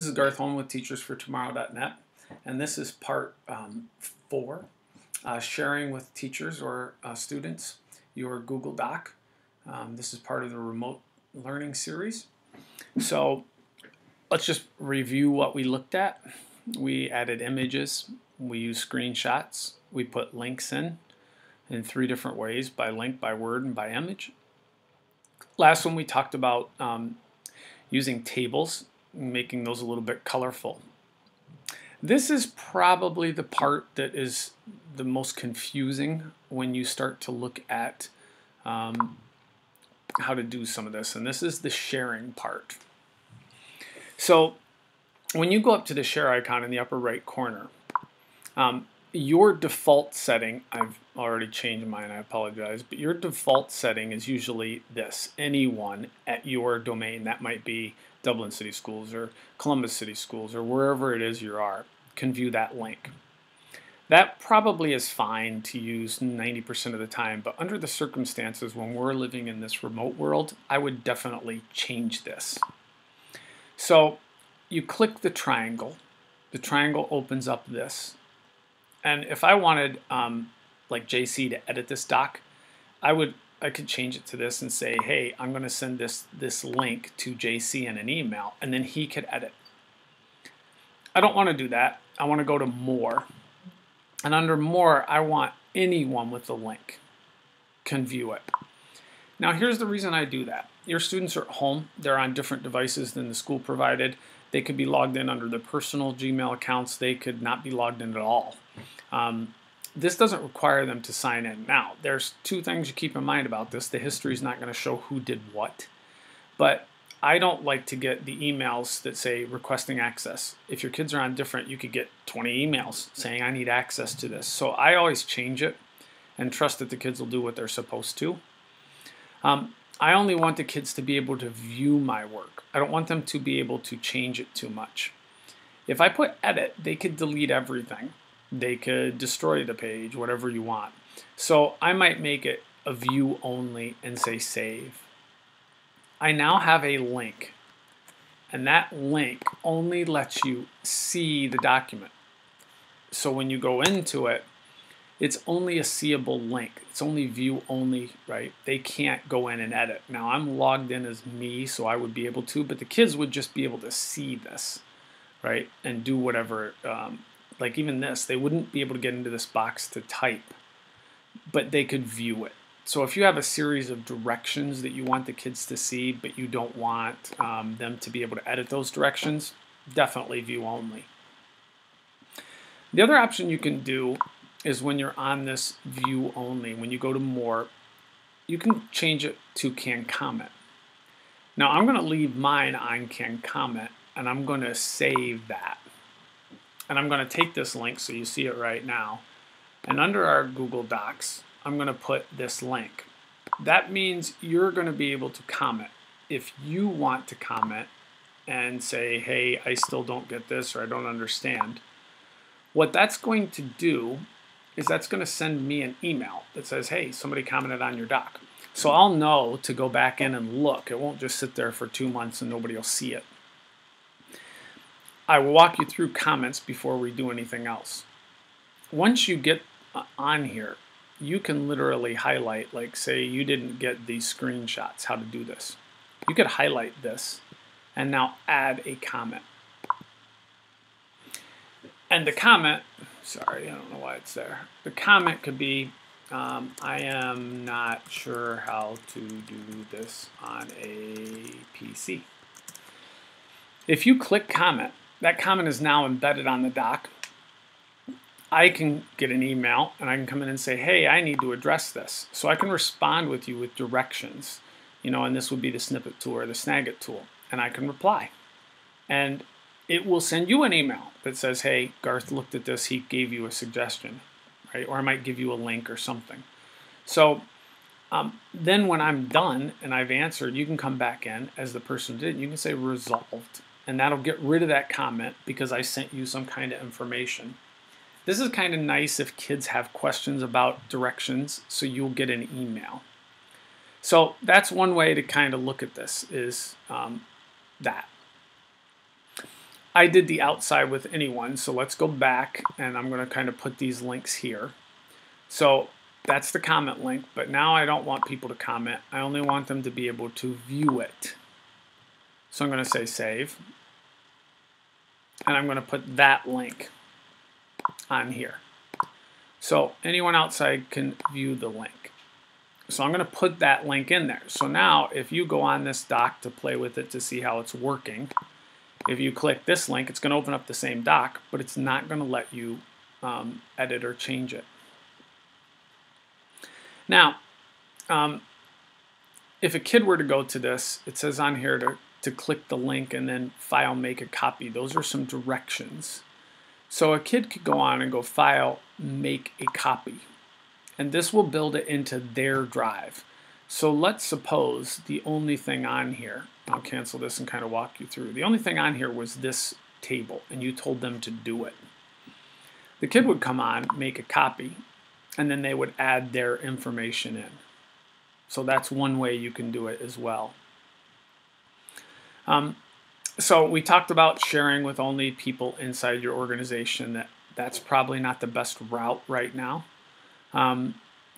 This is Garth Holman with TeachersForTomorrow.net, and this is part um, four, uh, sharing with teachers or uh, students your Google Doc. Um, this is part of the remote learning series. So let's just review what we looked at. We added images, we used screenshots, we put links in in three different ways, by link, by word, and by image. Last one we talked about um, using tables making those a little bit colorful. This is probably the part that is the most confusing when you start to look at um, how to do some of this, and this is the sharing part. So when you go up to the share icon in the upper right corner, um, your default setting, I've already changed mine, I apologize, but your default setting is usually this, anyone at your domain. That might be Dublin City Schools or Columbus City Schools or wherever it is you are can view that link. That probably is fine to use 90% of the time, but under the circumstances when we're living in this remote world, I would definitely change this. So you click the triangle, the triangle opens up this. And if I wanted um, like JC to edit this doc, I would I could change it to this and say, hey, I'm going to send this, this link to JC in an email, and then he could edit. I don't want to do that. I want to go to more. And under more, I want anyone with the link can view it. Now here's the reason I do that. Your students are at home. They're on different devices than the school provided. They could be logged in under their personal Gmail accounts. They could not be logged in at all. Um, this doesn't require them to sign in. Now, there's two things you keep in mind about this. The history is not going to show who did what, but I don't like to get the emails that say requesting access. If your kids are on different, you could get 20 emails saying I need access to this. So I always change it and trust that the kids will do what they're supposed to. Um, I only want the kids to be able to view my work. I don't want them to be able to change it too much. If I put edit, they could delete everything. They could destroy the page, whatever you want. So I might make it a view only and say save. I now have a link and that link only lets you see the document. So when you go into it, it's only a seeable link. It's only view only, right? They can't go in and edit. Now I'm logged in as me, so I would be able to, but the kids would just be able to see this, right? And do whatever um, like even this, they wouldn't be able to get into this box to type, but they could view it. So if you have a series of directions that you want the kids to see, but you don't want um, them to be able to edit those directions, definitely view only. The other option you can do is when you're on this view only, when you go to more, you can change it to can comment. Now I'm going to leave mine on can comment and I'm going to save that. And I'm going to take this link so you see it right now. And under our Google Docs, I'm going to put this link. That means you're going to be able to comment. If you want to comment and say, hey, I still don't get this or I don't understand, what that's going to do is that's going to send me an email that says, hey, somebody commented on your doc. So I'll know to go back in and look. It won't just sit there for two months and nobody will see it. I will walk you through comments before we do anything else. Once you get uh, on here, you can literally highlight, like say you didn't get these screenshots, how to do this. You could highlight this and now add a comment. And the comment, sorry, I don't know why it's there. The comment could be, um, I am not sure how to do this on a PC. If you click comment, that comment is now embedded on the doc. I can get an email and I can come in and say, hey, I need to address this. So I can respond with you with directions, you know, and this would be the snippet tool or the Snagit tool, and I can reply. And it will send you an email that says, hey, Garth looked at this, he gave you a suggestion, right? Or I might give you a link or something. So um, then when I'm done and I've answered, you can come back in as the person did. You can say resolved and that'll get rid of that comment because I sent you some kind of information. This is kind of nice if kids have questions about directions, so you'll get an email. So that's one way to kind of look at this is um, that. I did the outside with anyone, so let's go back and I'm going to kind of put these links here. So that's the comment link, but now I don't want people to comment. I only want them to be able to view it. So I'm going to say save. And I'm going to put that link on here. So anyone outside can view the link. So I'm going to put that link in there. So now if you go on this doc to play with it to see how it's working, if you click this link, it's going to open up the same doc, but it's not going to let you um, edit or change it. Now, um, if a kid were to go to this, it says on here to, to click the link and then file make a copy. Those are some directions. So a kid could go on and go file make a copy. And this will build it into their drive. So let's suppose the only thing on here, I'll cancel this and kind of walk you through. The only thing on here was this table, and you told them to do it. The kid would come on, make a copy, and then they would add their information in. So that's one way you can do it as well. Um, so we talked about sharing with only people inside your organization. That that's probably not the best route right now. Um,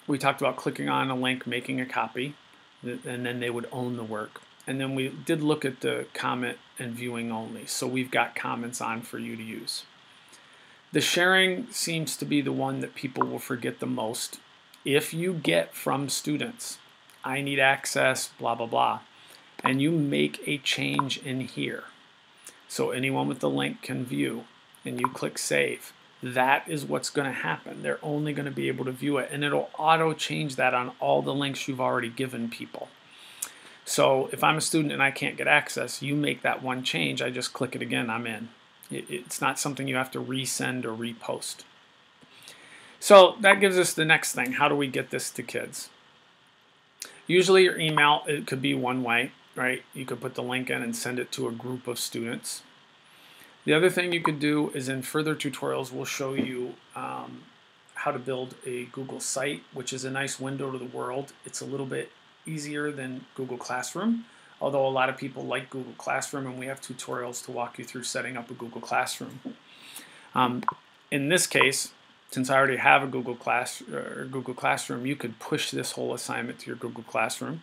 we talked about clicking on a link, making a copy, and then they would own the work. And then we did look at the comment and viewing only. So we've got comments on for you to use. The sharing seems to be the one that people will forget the most. If you get from students, I need access, blah, blah, blah, and you make a change in here, so anyone with the link can view, and you click save, that is what's going to happen. They're only going to be able to view it, and it'll auto change that on all the links you've already given people. So if I'm a student and I can't get access, you make that one change, I just click it again, I'm in. It's not something you have to resend or repost. So that gives us the next thing. How do we get this to kids? Usually your email, it could be one way, right? You could put the link in and send it to a group of students. The other thing you could do is in further tutorials, we'll show you um, how to build a Google site, which is a nice window to the world. It's a little bit easier than Google Classroom although a lot of people like Google Classroom and we have tutorials to walk you through setting up a Google Classroom. Um, in this case, since I already have a Google Class Google Classroom, you could push this whole assignment to your Google Classroom.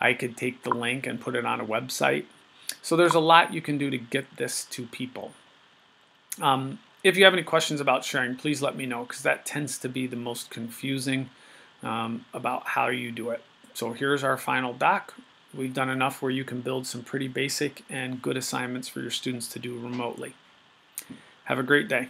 I could take the link and put it on a website. So there's a lot you can do to get this to people. Um, if you have any questions about sharing, please let me know because that tends to be the most confusing um, about how you do it. So here's our final doc. We've done enough where you can build some pretty basic and good assignments for your students to do remotely. Have a great day.